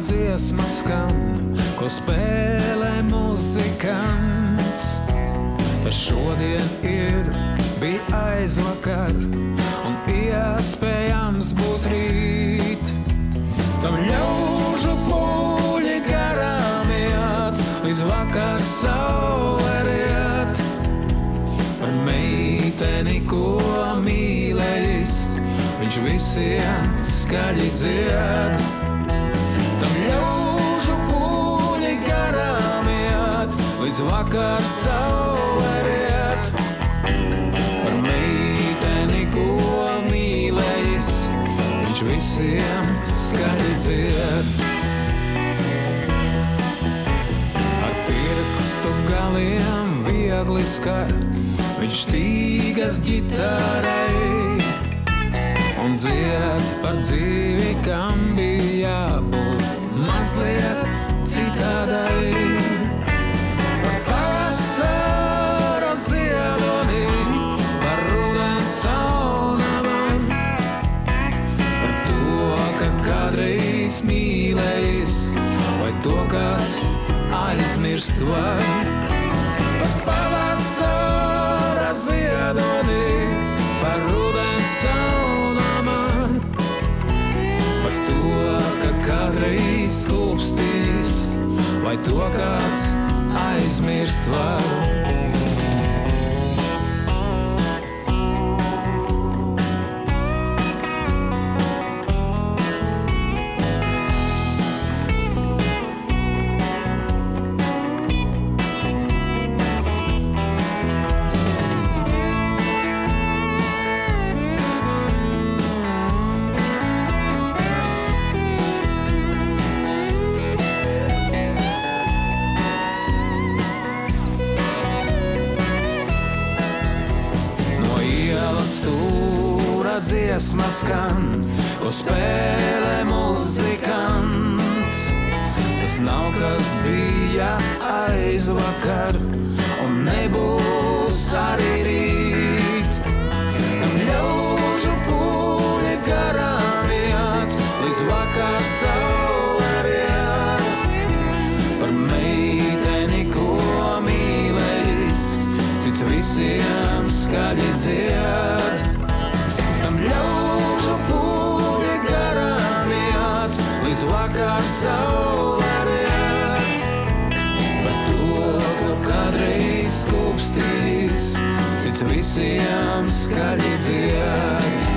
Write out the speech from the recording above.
dziesma skan, ko spēlē muzikants. Šodien ir, bija aizvakar, un iespējams būs rīt. Tam ļaužu pūļi garām iet, līdz vakar saulē riet. Par meiteni, ko mīlējis, viņš visiem skaļi dzied. Vakar saulē riet. Par meiteni, ko mīlējis, viņš visiem skaļi dzied. Ar pirkstu galiem viegli skar, viņš stīgas ģitārai un dzied par dzīvi, kam kādreiz mīlējis, vai to kāds aizmirst var. Par pavasara ziedoni, par rudens saunamam, par to, ka kādreiz skūpstīs, vai to kāds aizmirst var. Stūra dziesma skan, ko spēlē muzikants. Tas nav kas bija aizvakar, un nebūs arī rīt. Tam ļaužu pūļi garām iet, līdz vakar saulē visiem skaļi dzied. Tam ļaužu pūļi garām iet, līdz vakar saulē riet. Par to, ko kādreiz skūpstīs, cits visiem skaļi dzied.